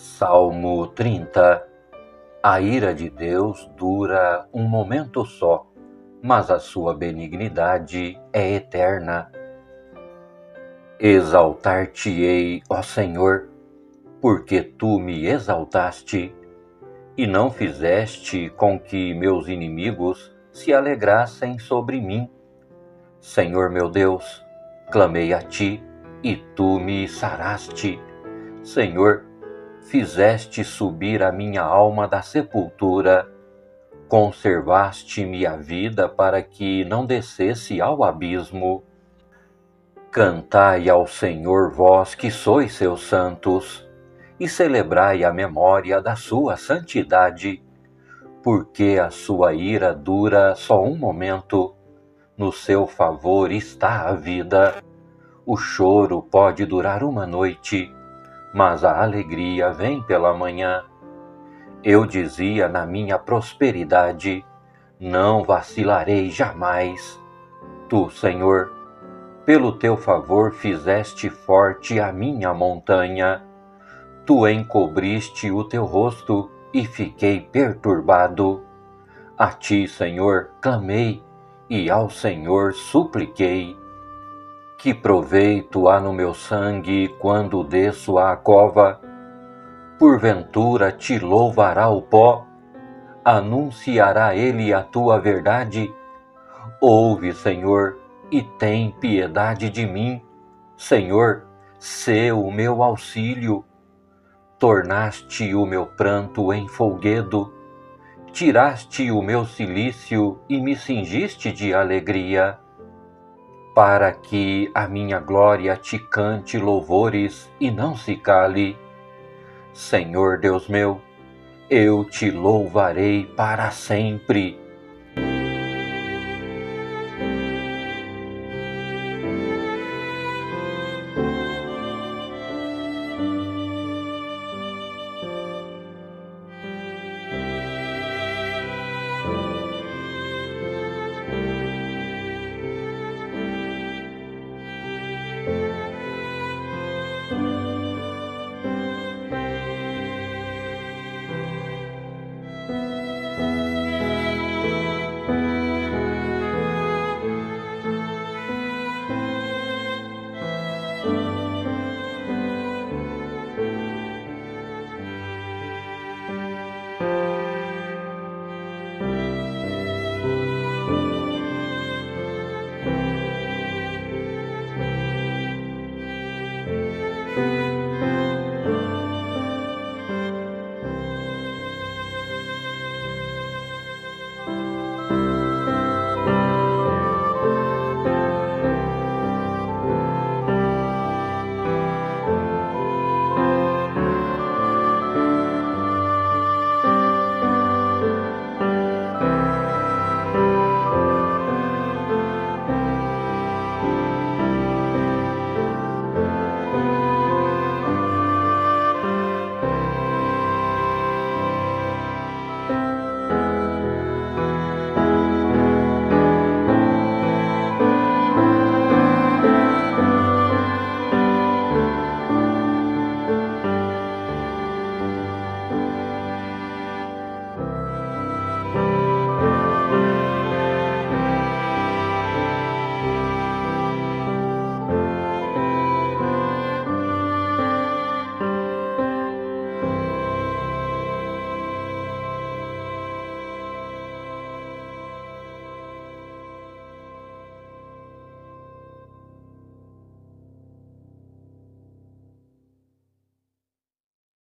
Salmo 30 A ira de Deus dura um momento só, mas a sua benignidade é eterna. Exaltar-te-ei, ó Senhor, porque tu me exaltaste e não fizeste com que meus inimigos se alegrassem sobre mim. Senhor meu Deus, clamei a ti e tu me saraste. Senhor, fizeste subir a minha alma da sepultura, conservaste-me a vida para que não descesse ao abismo. Cantai ao Senhor vós que sois seus santos, e celebrai a memória da sua santidade, porque a sua ira dura só um momento, no seu favor está a vida. O choro pode durar uma noite, mas a alegria vem pela manhã. Eu dizia na minha prosperidade: não vacilarei jamais. Tu, Senhor, pelo teu favor fizeste forte a minha montanha. Tu encobriste o teu rosto e fiquei perturbado. A ti, Senhor, clamei e ao Senhor supliquei. Que proveito há no meu sangue quando desço à cova? Porventura te louvará o pó? Anunciará ele a tua verdade? Ouve, Senhor, e tem piedade de mim. Senhor, sê o meu auxílio. Tornaste o meu pranto em folguedo, tiraste o meu cilício e me cingiste de alegria para que a minha glória te cante louvores e não se cale. Senhor Deus meu, eu te louvarei para sempre